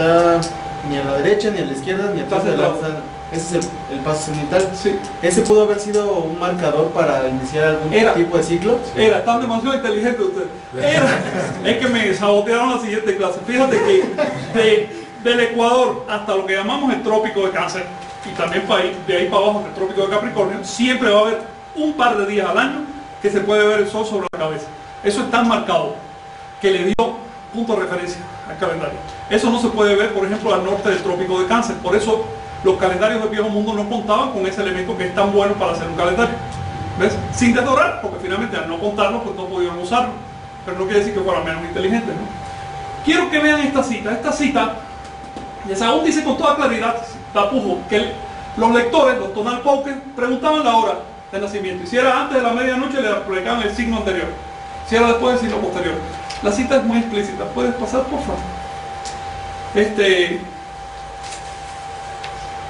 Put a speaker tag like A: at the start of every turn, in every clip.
A: está ni a la derecha, ni a la izquierda, ni atrás de la
B: centrado.
A: Ese es el, el paso cenital.
B: Sí.
A: Ese pudo haber sido un marcador para iniciar algún
B: Era.
A: tipo de ciclo.
B: Era, están demasiado inteligentes ustedes. Era, es que me sabotearon la siguiente clase. Fíjate que de- del Ecuador hasta lo que llamamos el trópico de Cáncer, y también de ahí para abajo el trópico de Capricornio, siempre va a haber un par de días al año que se puede ver el sol sobre la cabeza. Eso es tan marcado que le dio punto de referencia al calendario. Eso no se puede ver, por ejemplo, al norte del trópico de Cáncer. Por eso los calendarios del viejo mundo no contaban con ese elemento que es tan bueno para hacer un calendario. ¿Ves? Sin desdorar, porque finalmente al no contarlo, pues no pudieron usarlo. Pero no quiere decir que fueran menos inteligentes, ¿no? Quiero que vean esta cita. Esta cita, y aún dice con toda claridad, tapujo, que el- los lectores, los tonal poker, preguntaban la hora de nacimiento. Y si era antes de la medianoche, le aplicaban el signo anterior. Si era después del signo posterior. La cita es muy explícita. ¿Puedes pasar, por favor? Este,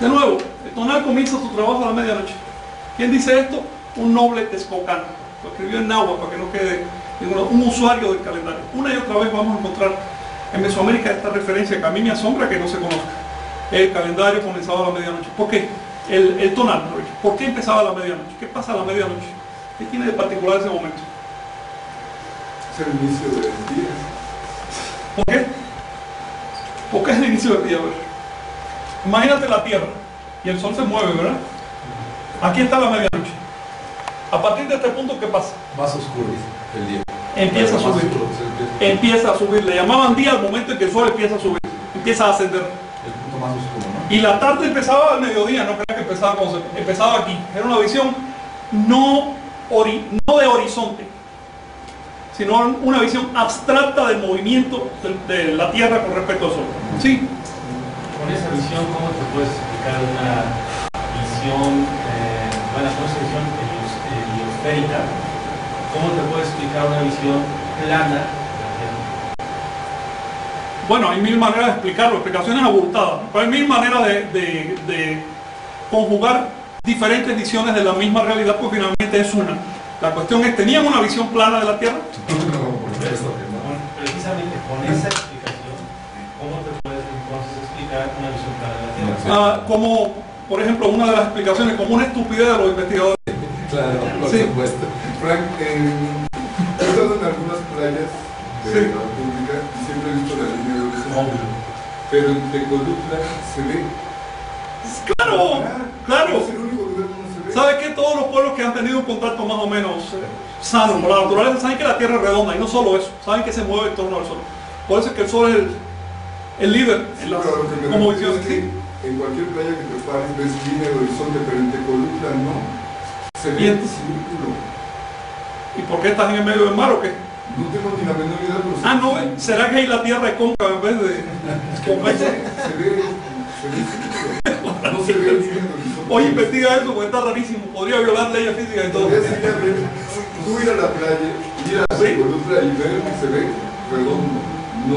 B: de nuevo, el tonal comienza su trabajo a la medianoche. ¿Quién dice esto? Un noble texcocano. Lo escribió en náhuatl para que no quede un usuario del calendario. Una y otra vez vamos a encontrar en Mesoamérica esta referencia que a mí me asombra que no se conozca. El calendario comenzaba a la medianoche. ¿Por qué? El, el tonal. ¿Por qué empezaba a la medianoche? ¿Qué pasa a la medianoche? ¿Qué tiene de particular ese momento?
C: Es el inicio del día.
B: ¿Por qué? Porque es el inicio del día, ¿verdad? Imagínate la Tierra y el Sol se mueve, ¿verdad? Aquí está la medianoche. A partir de este punto, ¿qué pasa?
D: Más oscuro el día.
B: Empieza a subir.
D: oscuro, empieza-
B: Empieza a subir. Le llamaban día al momento en que el Sol empieza a subir. Empieza a ascender.
D: El punto más oscuro, ¿no?
B: Y la tarde empezaba al mediodía, no creas que empezaba, cuando se- empezaba aquí. Era una visión no, ori- no de horizonte, sino una visión abstracta del movimiento de, de la Tierra con respecto al Sol. Sí,
E: Con esa visión, ¿cómo te puedes explicar una visión, eh, bueno, con esa visión helios- heliosférica, cómo te puedes explicar una visión plana de la Tierra?
B: Bueno, hay mil maneras de explicarlo, explicaciones abultadas, pero hay mil maneras de, de- de conjugar diferentes visiones de la misma realidad, porque finalmente es una. La cuestión es, ¿tenían una visión plana de la Tierra?
D: No, por supuesto que no.
E: Con- precisamente con esa explicación, ¿cómo te puedes entonces explicar una visión plana de la Tierra?
B: Ah, como, por ejemplo, una de las explicaciones, como una estupidez de los investigadores.
D: Claro, por
B: Sí.
D: supuesto.
C: Frank, en, he estado en algunas playas de
B: Sí.
C: la República y siempre he visto la línea de horizonte. Pero en Tecolutla se ve.
B: ¡Claro! ¡Claro! ¿Sabe qué? Todos los pueblos que han tenido un contacto más o menos eh, sano con la naturaleza saben que la Tierra es redonda y no solo eso, saben que se mueve en torno al Sol. Por eso es que el Sol es el, el líder en las,
C: lo que es en cualquier playa que te pares ves línea de horizonte, pero en Tecolutla no. Se ve el círculo.
B: ¿Y por qué estás en el medio del mar o qué?
C: No tengo ni la menor idea, pero
B: Ah, no, ¿será que ahí la Tierra es cóncava en vez de
C: se ve, se ve, se ve el círculo. Se horizonte.
B: Oye, investiga eso porque está rarísimo, podría violar leyes físicas y todo.
C: Ver, tú ir a la playa, ir a
B: Sí.
C: Tecolutla y ver que se ve redondo. No.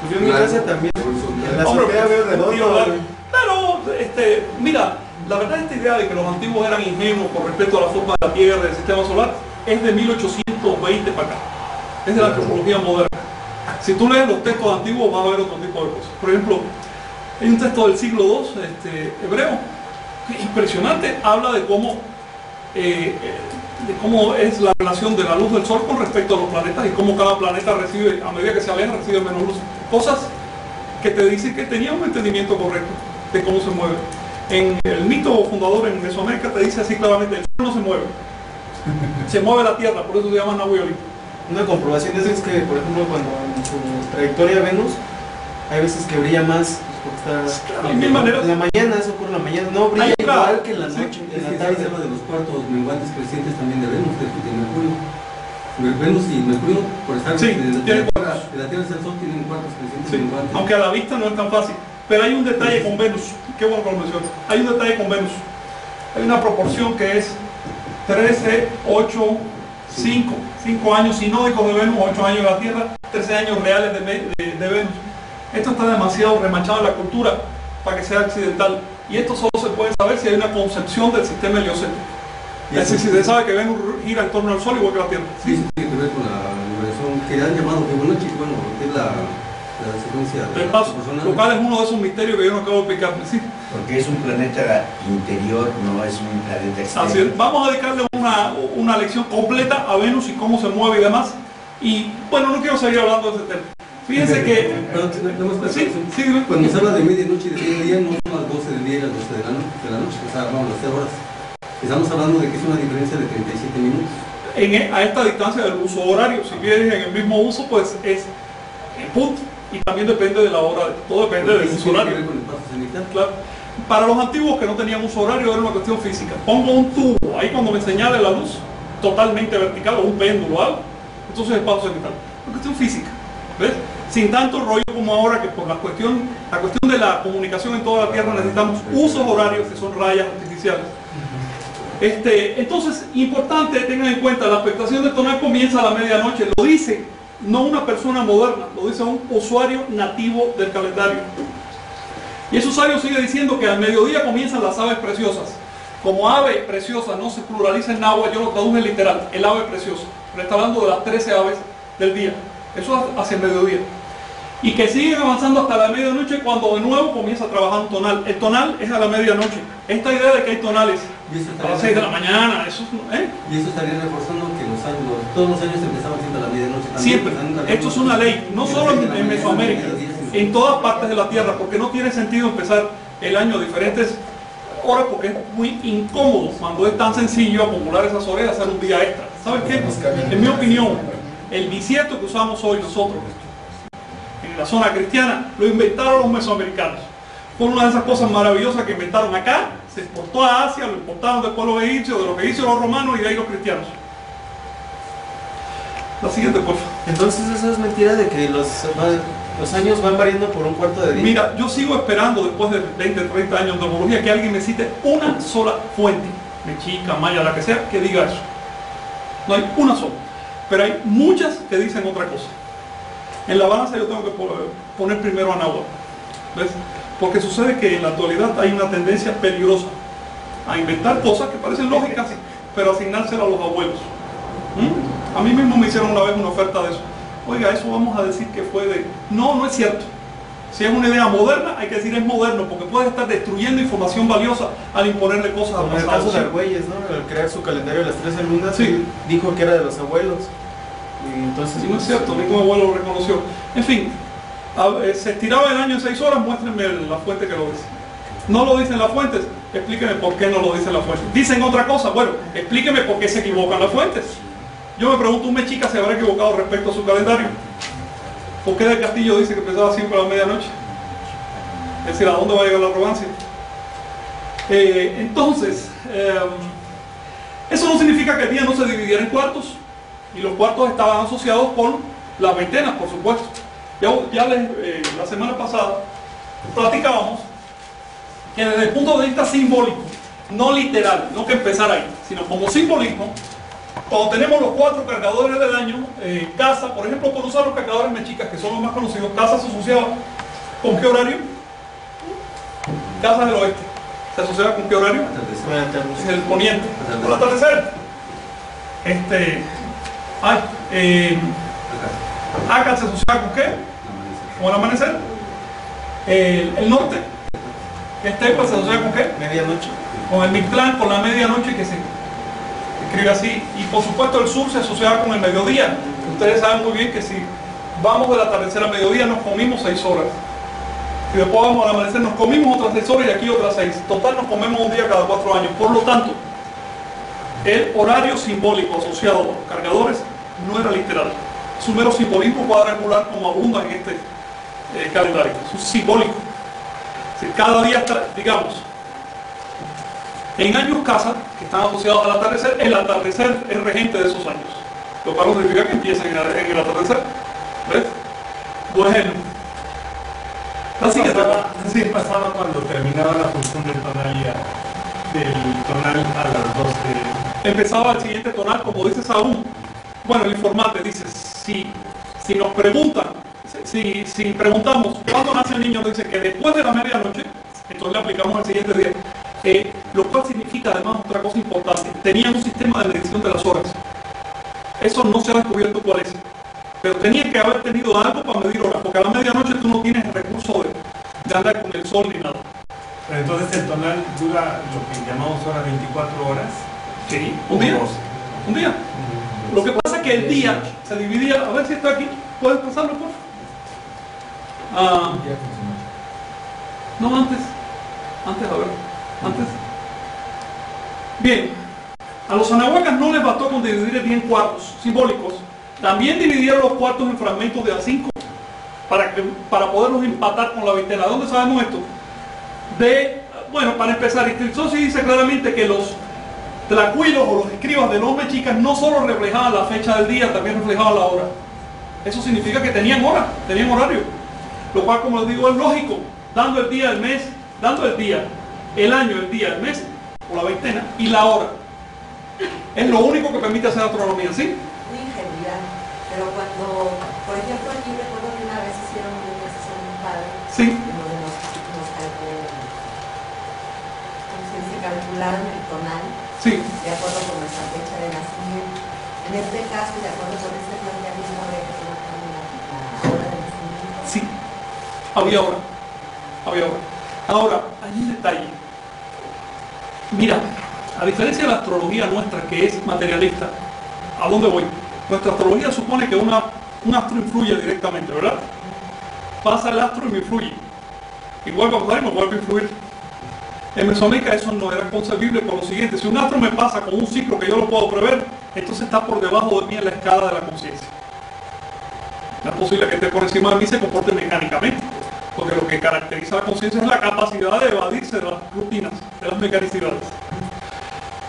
A: Pues yo en mi
C: plano,
A: casa también.
C: horizontal.
A: En la
B: Hombre,
A: azotea veo redondo.
B: tío, Claro, este, mira, la verdad esta idea de que los antiguos eran ingenuos con respecto a la forma de la Tierra, del sistema solar, es de 1820 para acá. Es de la antropología moderna. Si tú lees los textos antiguos vas a ver otro tipo de cosas. Por ejemplo, hay un texto del siglo II, este, hebreo, impresionante, habla de cómo, eh, de cómo es la relación de la luz del Sol con respecto a los planetas y cómo cada planeta recibe, a medida que se aleja, recibe menos luz. Cosas que te dicen que tenía un entendimiento correcto de cómo se mueve. En el mito fundador en Mesoamérica te dice así claramente, el sol no se mueve. Se mueve la Tierra, por eso se llama Nahuioli.
A: Una comprobación es que, por ejemplo, cuando en su trayectoria Venus, hay veces que brilla más, porque está
B: Hay mil maneras.
A: en la mañana, eso por la mañana, no brilla
B: Hay otra.
A: igual que en la
B: Sí.
A: noche,
F: Es
A: en la
F: que se
A: tarde.
F: habla de los cuartos menguantes crecientes también de Venus, de, de Mercurio. Venus y Mercurio, por estar
B: Sí,
F: de, de- de la Tierra hacia el Sol, tienen cuartos crecientes
B: Sí,
F: menguantes.
B: aunque a la vista no es tan fácil. Pero hay un detalle con Venus, qué bueno que lo mencionas. Hay un detalle con Venus. Hay una proporción que es 13, 8, 5. 5 años sinódicos de Venus, 8 años de la Tierra, 13 años reales de- de Venus. Esto está demasiado remachado en la cultura para que sea accidental. Y esto solo se puede saber si hay una concepción del sistema heliocéntrico.
F: Y
B: Es decir, si se sabe que Venus gira en torno al Sol igual que la Tierra.
F: Sí, eso tiene que ver con la liberación que han llamado Fibonacci, bueno, que es la, la secuencia de
B: del paso, lo cual es uno de esos misterios que yo no acabo de explicar. Sí,
G: Porque es un planeta interior, no es un planeta exterior.
B: así es. Vamos a dedicarle una, una lección completa a Venus y cómo se mueve y demás. Y bueno, no quiero seguir hablando de ese tema. Fíjense que... Sí, sí.
F: Cuando se habla de medianoche y de mediodía, no son las 12 del día y las 12 de la, no- de la noche, o sea, vamos, las 0 horas. Estamos hablando de que es una diferencia de 37 minutos.
B: en, e- a esta distancia del uso horario. Si vienes en el mismo uso, pues es el punto. Y también depende de la hora, todo depende del uso horario. Claro. Para los antiguos que no tenían uso horario era una cuestión física. Pongo un tubo ahí cuando me señale la luz, totalmente vertical, o un péndulo o algo. Entonces es paso cenital. Una cuestión física. ¿Ves? Sin tanto rollo como ahora que por la cuestión, la cuestión de la comunicación en toda la Tierra necesitamos usos horarios que son rayas artificiales. Este, entonces, importante, tengan en cuenta, la expectación del tonal comienza a la medianoche. Lo dice no una persona moderna, lo dice un usuario nativo del calendario. Y ese usuario sigue diciendo que al mediodía comienzan las aves preciosas. Como ave preciosa no se pluraliza en agua, yo lo traduje literal, el ave preciosa. Pero está hablando de las 13 aves del día. Eso es hacia el mediodía. Y que siguen avanzando hasta la medianoche cuando de nuevo comienza a trabajar un tonal. El tonal es a la medianoche. Esta idea de que hay tonales a las 6 de la mañana, eso es- ¿eh?
F: y eso estaría reforzando que los años, todos los años empezaban siempre a la medianoche. también,
B: Siempre. Esto es una ley, no solo en, en Mesoamérica, en todas partes de la Tierra, porque no tiene sentido empezar el año a diferentes horas, porque es muy incómodo cuando es tan sencillo acumular esas horas y hacer un día extra. ¿Sabes qué? En mi opinión, el bisieto que usamos hoy nosotros en la zona cristiana lo inventaron los mesoamericanos. Fue una de esas cosas maravillosas que inventaron acá, se exportó a Asia, lo importaron después los egipcios, de los egipcios los romanos y de ahí los cristianos. La siguiente, por favor.
A: Entonces eso es mentira de que los, años van variando por un cuarto de día.
B: Mira, yo sigo esperando después de 20, 30 años de homología que alguien me cite una sola fuente, mexica, maya, la que sea, que diga eso. No hay una sola. Pero hay muchas que dicen otra cosa. En la balanza yo tengo que po- poner primero a Nahuatl. ¿Ves? Porque sucede que en la actualidad hay una tendencia peligrosa a inventar cosas que parecen lógicas, pero asignárselas a los abuelos. ¿Mm? A mí mismo me hicieron una vez una oferta de eso. Oiga, eso vamos a decir que fue de... No, no es cierto. Si es una idea moderna, hay que decir es moderno, porque puedes estar destruyendo información valiosa al imponerle cosas
A: Como en el caso de Argüelles, ¿no? Al crear su calendario de las 13 lunas,
B: Sí.
A: dijo que era de los abuelos. Y entonces,
B: Sí, no es cierto, ni como abuelo lo reconoció. En fin, a- eh, se estiraba el año en seis horas, muéstrenme la fuente que lo dice. No lo dicen las fuentes, explíquenme por qué no lo dicen las fuentes. Dicen otra cosa, bueno, explíquenme por qué se equivocan las fuentes. Yo me pregunto, un mexica se habrá equivocado respecto a su calendario. ¿Por qué del Castillo dice que empezaba siempre a la medianoche? Es decir, ¿a dónde va a llegar la arrogancia? Eh, entonces, eh, eso no significa que el día no se dividiera en cuartos y los cuartos estaban asociados con las veintenas, por supuesto. Ya, ya les, eh, la semana pasada platicábamos que desde el punto de vista simbólico, no literal, no que empezar ahí, sino como simbolismo, cuando tenemos los cuatro cargadores del año, eh, casa, por ejemplo, por usar los cargadores mexicas, que son los más conocidos, casa se asociaba con qué horario? Casa del oeste. ¿Se asociaba con qué horario? Es el poniente, por atardecer. Este, ay, eh,
F: Acá,
B: se asociaba con qué? Con el amanecer. El, el norte, Estepa se asocia con qué?
A: Medianoche.
B: Con el Mictlán, con la medianoche que se escribe así. Y por supuesto el sur se asociaba con el mediodía. Ustedes saben muy bien que si vamos del atardecer al mediodía nos comimos seis horas. Y después vamos al amanecer, nos comimos otras seis horas y aquí otras seis. Total nos comemos un día cada cuatro años. Por lo tanto, el horario simbólico asociado a los cargadores no era literal. Es un mero simbolismo cuadrangular como abunda en este eh, calendario. Es simbólico. Cada día, digamos, en años casa, que están asociados al atardecer, el atardecer es regente de esos años. Lo cual significa que empiecen en el, en el atardecer. ¿Ves? Bueno. Así que
E: pasaba, ¿Qué pasaba cuando terminaba la función del tonal? Del tonal a las 12.
B: empezaba el siguiente tonal, como dice Saúl. Bueno, el informante dice, si, si nos preguntan, si, si preguntamos cuándo nace el niño, dice que después de la medianoche, entonces le aplicamos el siguiente día. Eh, lo cual significa además otra cosa importante, tenían un sistema de medición de las horas. Eso no se ha descubierto cuál es. Pero tenían que haber tenido algo para medir horas, porque a la medianoche de andar con el sol ni nada.
H: Pero entonces el tonal dura lo que llamamos ahora 24 horas.
B: Sí, un día. Un día. Lo que pasa es que el día se dividía, a ver si está aquí, ¿puedes pasarlo por favor? Ah, no, antes. Antes, a ver. Antes. Bien. A los anahuacas no les bastó con dividir el día en cuartos simbólicos. También dividieron los cuartos en fragmentos de A5 para, que, para poderlos empatar con la veintena. ¿Dónde sabemos esto? De, bueno, para empezar, Sosi dice claramente que los tlacuilos o los escribas de los mexicas no solo reflejaban la fecha del día, también reflejaban la hora. Eso significa que tenían hora, tenían horario. Lo cual, como les digo, es lógico, dando el día, el mes, dando el día, el año, el día, el mes, o la veintena, y la hora. Es lo único que permite hacer astronomía, ¿sí?
I: Muy ingenuidad. Pero cuando, por ejemplo, aquí recuerdo que una vez hicieron un ejercicio muy padre,
B: Sí.
I: donde nos, nos calcul- ¿cómo se dice? calcularon el tonal
B: Sí,
I: de acuerdo con nuestra fecha de nacimiento. En este caso, de acuerdo con este planteamiento, habría que tomar la hora de nacimiento.
B: sí. Había hora. Había hora. Ahora, hay un detalle. Mira, a diferencia de la astrología nuestra, que es materialista, ¿a dónde voy? Nuestra astrología supone que un astro influye directamente, ¿verdad? Pasa el astro y me influye. Y vuelve a pasar y me vuelve a influir. En Mesoamérica eso no era concebible por lo siguiente. Si un astro me pasa con un ciclo que yo lo puedo prever, entonces está por debajo de mí en la escala de la conciencia. No es posible que esté por encima de mí se comporte mecánicamente. Porque lo que caracteriza la conciencia es la capacidad de evadirse de las rutinas, mecanicidades.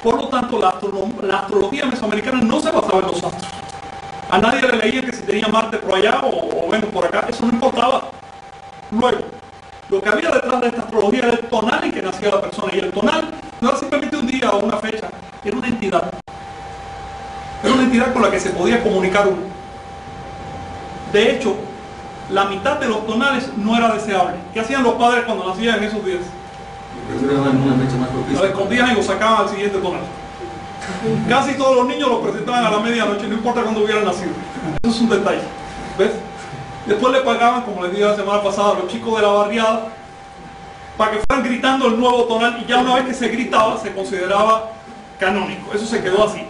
B: Por lo tanto, la, astrología mesoamericana no se basaba en los astros. A nadie le leía que si tenía Marte por allá o, o Venus por acá, eso no importaba. Luego, lo que había detrás de esta astrología era el tonal en que nacía la persona. Y el tonal no era simplemente un día o una fecha, era una entidad. Era una entidad con la que se podía comunicar uno. De hecho, la mitad de los tonales no era deseable. ¿Qué hacían los padres cuando nacían en esos días? Lo escondían y lo sacaban al siguiente tonal. Casi todos los niños los presentaban a la medianoche, no importa cuándo hubieran nacido. Eso es un detalle. ¿Ves? Después le pagaban, como les dije la semana pasada, a los chicos de la barriada para que fueran gritando el nuevo tonal y ya una vez que se gritaba se consideraba canónico. Eso se quedó así.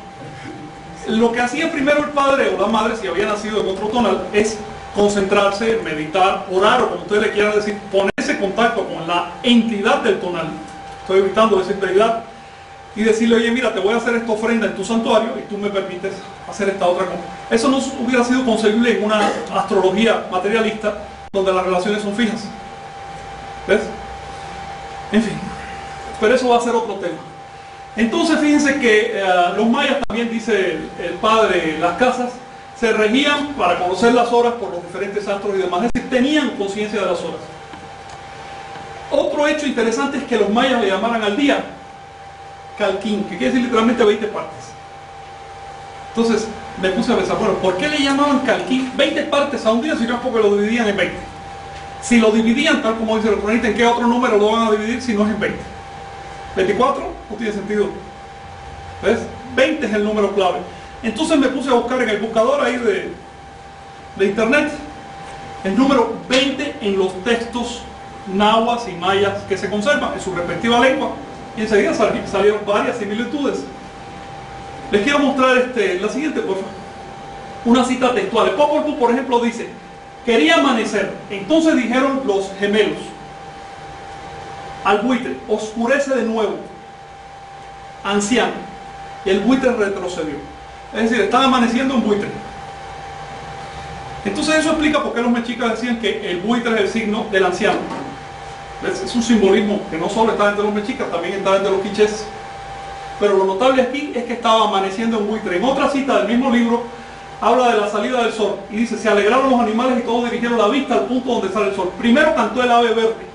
B: Lo que hacía primero el padre o la madre, si había nacido en otro tonal, es concentrarse, meditar, orar o como ustedes le quieran decir, ponerse en contacto con la entidad del tonal. Estoy gritando esa entidad y decirle, oye, mira, te voy a hacer esta ofrenda en tu santuario y tú me permites hacer esta otra cosa. Eso no hubiera sido concebible en una astrología materialista donde las relaciones son fijas. ¿Ves? En fin, pero eso va a ser otro tema. Entonces fíjense que eh, los mayas también, dice el, el padre, las casas se regían para conocer las horas por los diferentes astros y demás, es decir, tenían conciencia de las horas. Otro hecho interesante es que los mayas le llamaran al día calquín, que quiere decir literalmente 20 partes. Entonces me puse a pensar, bueno, ¿por qué le llamaban calquín 20 partes a un día si no es porque lo dividían en 20? Si lo dividían, tal como dice el cronista, ¿en qué otro número lo van a dividir si no es en 20? ¿24? No tiene sentido. ¿Ves? 20 es el número clave. Entonces me puse a buscar en el buscador ahí de, de internet el número 20 en los textos nahuas y mayas que se conservan en su respectiva lengua y enseguida sali- salieron varias similitudes. Les quiero mostrar este, la siguiente, por favor. Una cita textual. Por ejemplo, dice, quería amanecer. Entonces dijeron los gemelos al buitre, oscurece de nuevo, anciano. Y el buitre retrocedió. Es decir, estaba amaneciendo un buitre. Entonces eso explica por qué los mexicas decían que el buitre es el signo del anciano. Es un simbolismo que no solo está entre los mexicas, también está entre los quichés. Pero lo notable aquí es que estaba amaneciendo un buitre. En otra cita del mismo libro habla de la salida del sol y dice, se alegraron los animales y todos dirigieron la vista al punto donde sale el sol. Primero cantó el ave verde